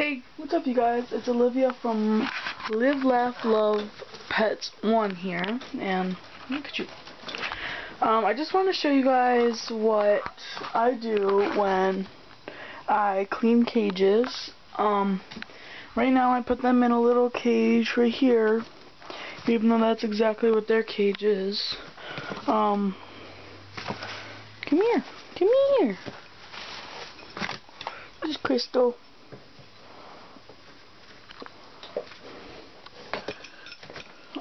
Hey, what's up you guys? It's Olivia from Live Laugh Love Pets 1 here, and look at you. Um, I just want to show you guys what I do when I clean cages. Um, right now I put them in a little cage right here, even though that's exactly what their cage is. Um, come here, come here. This is Crystal.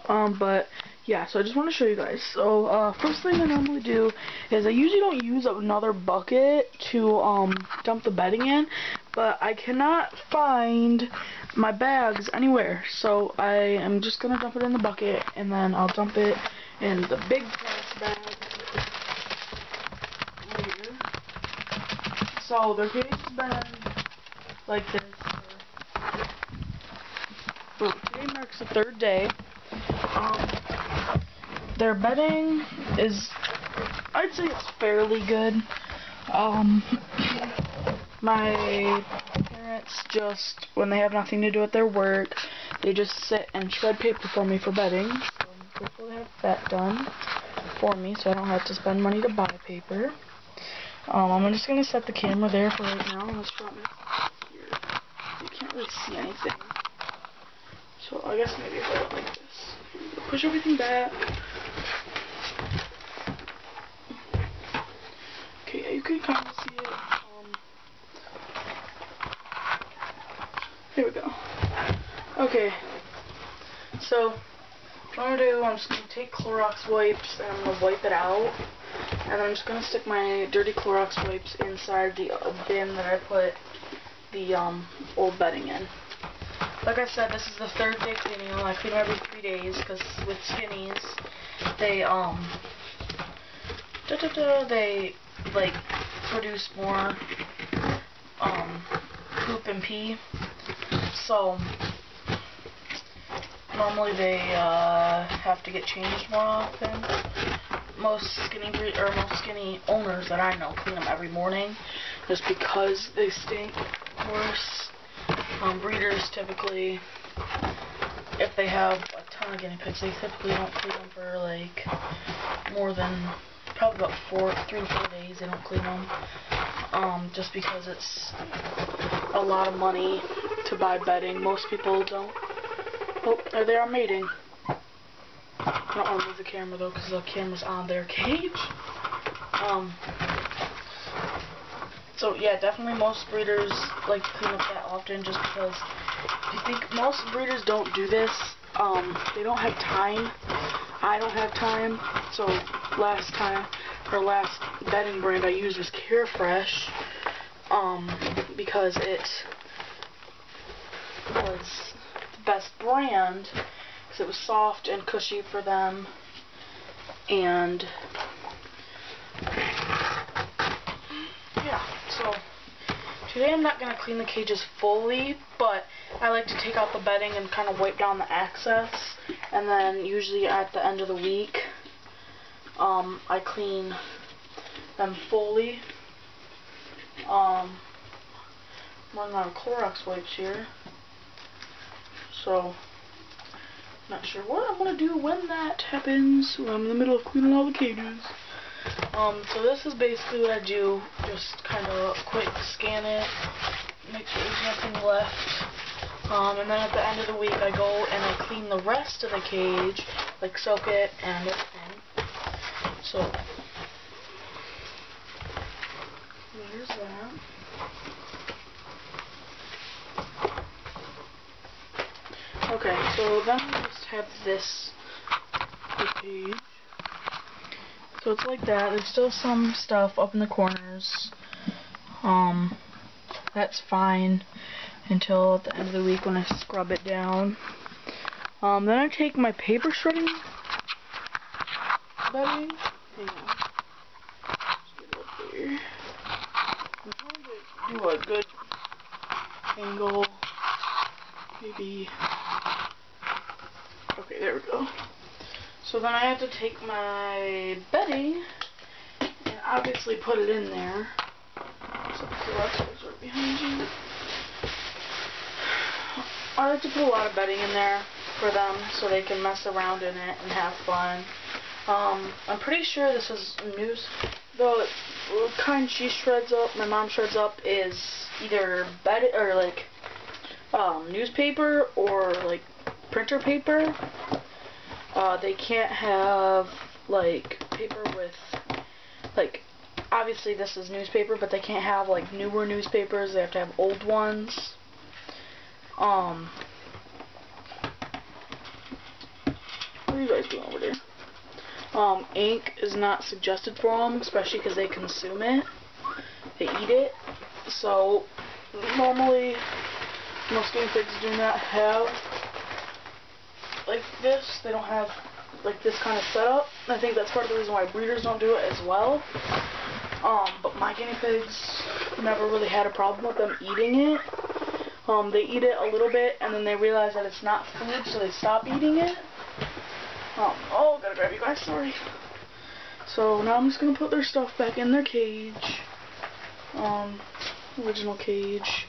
Um, but yeah, so I just want to show you guys. So, uh, first thing I normally do is I usually don't use another bucket to, um, dump the bedding in, but I cannot find my bags anywhere. So I am just going to dump it in the bucket, and then I'll dump it in the big trash bag. So their cage has been like this for, today marks the third day. Um, their bedding is, I'd say it's fairly good. Um, my parents just, when they have nothing to do with their work, they just sit and shred paper for me for bedding. So I'm grateful to have that done for me so I don't have to spend money to buy paper. Um, I'm just going to set the camera there for right now. Let's it here. You can't really see anything. So I guess maybe if I like this. Push everything back. Okay, you can kind of see it. Um, here we go. Okay, so what I'm going to do, I'm just going to take Clorox wipes and I'm going to wipe it out. And I'm just going to stick my dirty Clorox wipes inside the bin that I put the um, old bedding in. Like I said, this is the third day cleaning. I clean every three days because with skinnies, they, um, da -da -da, they, like, produce more, um, poop and pee. So, normally they, uh, have to get changed more often. Most skinny breed, or most skinny owners that I know clean them every morning just because they stink worse um, breeders typically, if they have a ton of guinea pigs, they typically don't clean them for like more than probably about four, three to four days. They don't clean them, um, just because it's a lot of money to buy bedding. Most people don't. Oh, there they are mating. I don't want to move the camera though, because the camera's on their cage. Um, so yeah, definitely most breeders like to clean up that often just because I think most breeders don't do this. Um, they don't have time. I don't have time. So last time, or last bedding brand I used was Carefresh. Um, because it was the best brand because it was soft and cushy for them and So, today I'm not going to clean the cages fully, but I like to take out the bedding and kind of wipe down the excess. And then usually at the end of the week, um, I clean them fully. Um, I'm running out of Clorox wipes here. So, not sure what I'm going to do when that happens. I'm in the middle of cleaning all the cages. Um, so this is basically what I do. Just kind of quick scan it, make sure there's nothing left. Um, and then at the end of the week I go and I clean the rest of the cage, like soak it and. So, there's that. Okay, so then we just have this page. So it's like that. There's still some stuff up in the corners. Um, that's fine until at the end of the week when I scrub it down. Um, then I take my paper shredding bedding. Hang on. I'm trying to do a good angle. Maybe. Okay, there we go. So then I have to take my bedding and obviously put it in there. So the behind you. I like to put a lot of bedding in there for them so they can mess around in it and have fun. Um, I'm pretty sure this is news. The kind she shreds up, my mom shreds up, is either bed or like um, newspaper or like printer paper. Uh, they can't have like paper with like obviously this is newspaper, but they can't have like newer newspapers. They have to have old ones. Um, what are you guys doing over there? Um, ink is not suggested for them, especially because they consume it. They eat it. So normally most guinea pigs do not have like this. They don't have like this kind of setup. I think that's part of the reason why breeders don't do it as well. Um, but my guinea pigs never really had a problem with them eating it. Um, they eat it a little bit and then they realize that it's not food, so they stop eating it. Um, oh, gotta grab you guys, sorry. So now I'm just gonna put their stuff back in their cage. Um, original cage.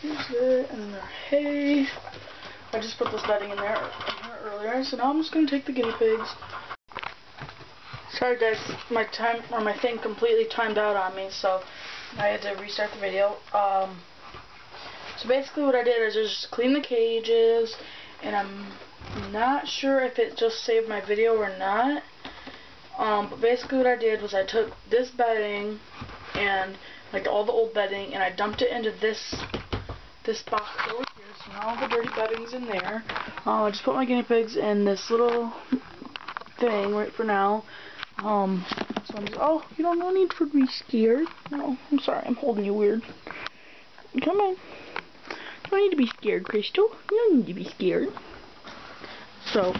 Here's it, and then their hay. I just put this bedding in there, in there earlier, so now I'm just gonna take the guinea pigs. Sorry guys, my time or my thing completely timed out on me, so I had to restart the video. Um, so basically what I did is I just clean the cages, and I'm not sure if it just saved my video or not. Um, but basically what I did was I took this bedding and like all the old bedding and I dumped it into this this box over now all the dirty bedding's in there. Uh, I just put my guinea pigs in this little thing right for now. Um, so I'm just, oh, you don't need for to be scared. No, I'm sorry, I'm holding you weird. Come on. You don't need to be scared, Crystal. You don't need to be scared. So,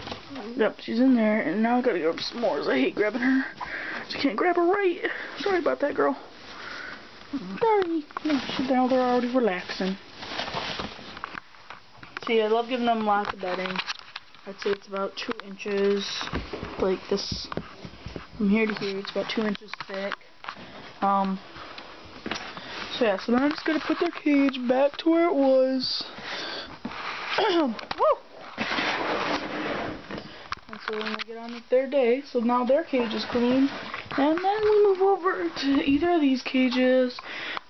yep, she's in there, and now I gotta grab some more. I hate grabbing her. I can't grab her right. Sorry about that, girl. Sorry. No, there already relaxing. See, I love giving them lots of bedding. I'd say it's about two inches, like this, from here to here, it's about two inches thick. Um, so yeah, so then I'm just gonna put their cage back to where it was. And so then they get on the third day, so now their cage is clean. And then we move over to either of these cages.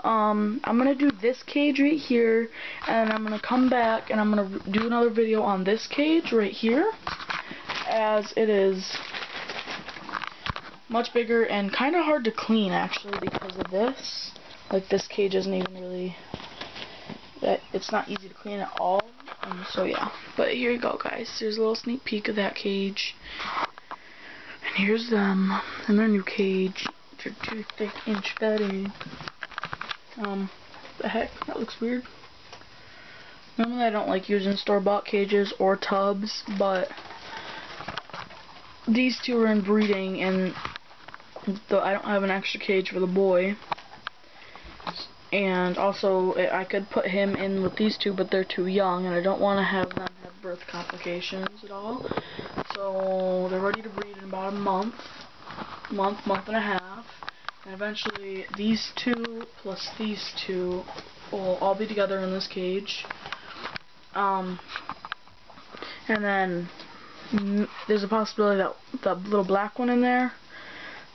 Um, I'm going to do this cage right here, and I'm going to come back and I'm going to do another video on this cage right here, as it is much bigger and kind of hard to clean actually because of this. Like this cage isn't even really, that it's not easy to clean at all. Um, so yeah, but here you go guys, there's a little sneak peek of that cage. And here's them in their new cage. Their two thick inch bedding. Um, the heck? That looks weird. Normally I don't like using store-bought cages or tubs, but these two are in breeding and the, I don't have an extra cage for the boy. And also, I could put him in with these two, but they're too young, and I don't want to have them have birth complications at all. So, they're ready to breed in about a month, month, month and a half. And eventually, these two plus these two will all be together in this cage. Um, and then, there's a possibility that the little black one in there,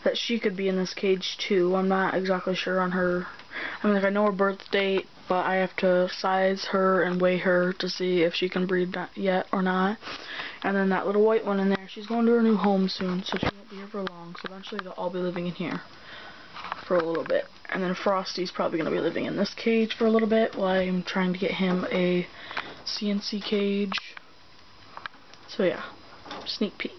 that she could be in this cage too. I'm not exactly sure on her I mean, like, I know her birth date, but I have to size her and weigh her to see if she can breed yet or not. And then that little white one in there, she's going to her new home soon, so she won't be here for long. So eventually they'll all be living in here for a little bit. And then Frosty's probably going to be living in this cage for a little bit while I'm trying to get him a CNC cage. So yeah, sneak peek.